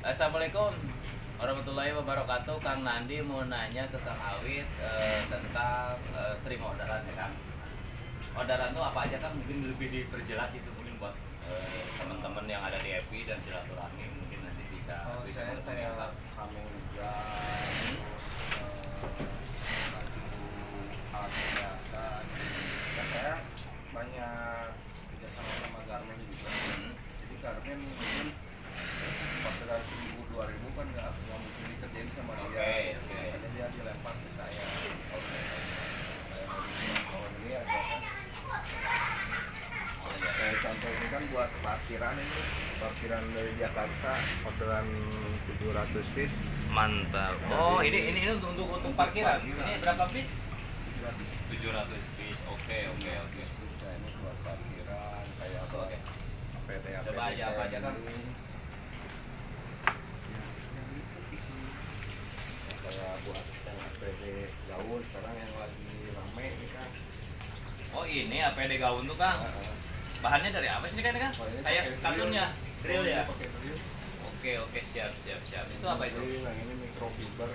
Assalamualaikum warahmatullahi wabarakatuh. Kang Nandi mau nanya ke Kang Awit eh, tentang eh, terima orderan ya Kang. Orderan tuh apa aja Kang? Mungkin lebih diperjelas itu mungkin buat eh, teman-teman yang ada di EPI dan silaturahmi mungkin nanti bisa Kalau bisa saya saya kambing juga terus dan saya banyak kerjasama sama Garmin juga Hmm. jadi Garmin mungkin orderan seribu dua ribu kan nggak nggak mungkin dikerjain sama dia Oke, oke. makanya dia dilempar ke saya oke saya mau kalau ini ada kan Contoh ini kan buat parkiran ini parkiran dari Jakarta orderan 700 piece Mantap. Oh, ini ini, ini untuk untuk, untuk parkiran. Parkiran. Ini berapa piece? 700 700 piece. Oke, oke, oke. Ini buat parkiran kayak apa Oke. APT APT Coba aja, apa aja, kayak buat yang APD gaun sekarang yang lagi rame ini kan Oh, ini APD gaun tuh Kang. Bahannya dari apa sih ini kan ini Kayak kartunnya, grill ya. grill Oke, oke, siap, siap, siap. Itu apa itu? Yang ini microfiber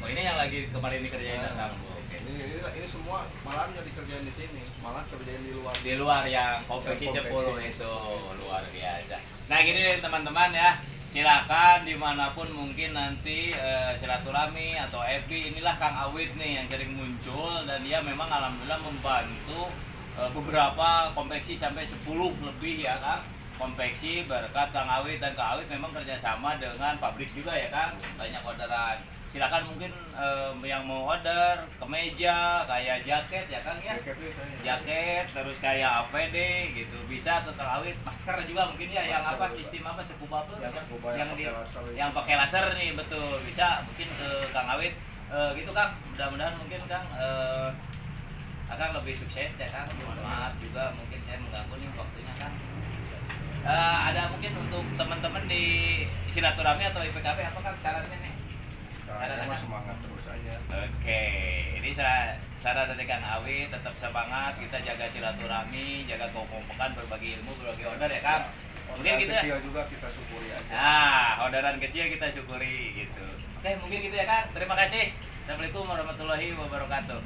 Oh ini yang lagi kemarin dikerjain Nah, Kang. Oke. ini, ini ini semua malah nggak dikerjain di sini malah kerjain di luar Di luar yang konveksi Yang 10 konveksi. itu luar biasa. Nah gini teman-teman ya, silakan di mana pun mungkin nanti eh, silaturahmi atau FB inilah Kang Awit nih yang sering muncul dan dia memang alhamdulillah membantu beberapa konveksi sampai 10 lebih ya Kang. Konveksi berkat Kang Awit dan Kang Awit memang kerjasama dengan pabrik juga ya Kang. Banyak orderan. Silakan mungkin eh, yang mau order kemeja kayak jaket ya Kang ya? Jaket terus kayak APD gitu. Bisa tetap awet masker juga mungkin ya yang apa juga. sistem apa sepu bubble Yang apa? sepupu yang yang di pakai laser yang pakai laser nih betul. Bisa mungkin ke Kang Awit. Eh, gitu Kang. Mudah-mudahan mungkin Kang eh, akan lebih sukses ya Kang mohon maaf juga mungkin saya mengganggu nih waktunya Kang Eh, ada mungkin untuk teman-teman di silaturahmi atau IPKP apa Kang sarannya nih Caranya mah semangat terus aja Oke, ini sa- saran dari Kang Awi tetap semangat, kita jaga silaturahmi, jaga kekompakan, berbagi ilmu, berbagi order ya Kang. Mungkin Orderan gitu ya. kecil juga kita syukuri aja Nah, orderan kecil kita syukuri gitu. Oke, mungkin gitu ya Kang. Terima kasih. Assalamualaikum warahmatullahi wabarakatuh.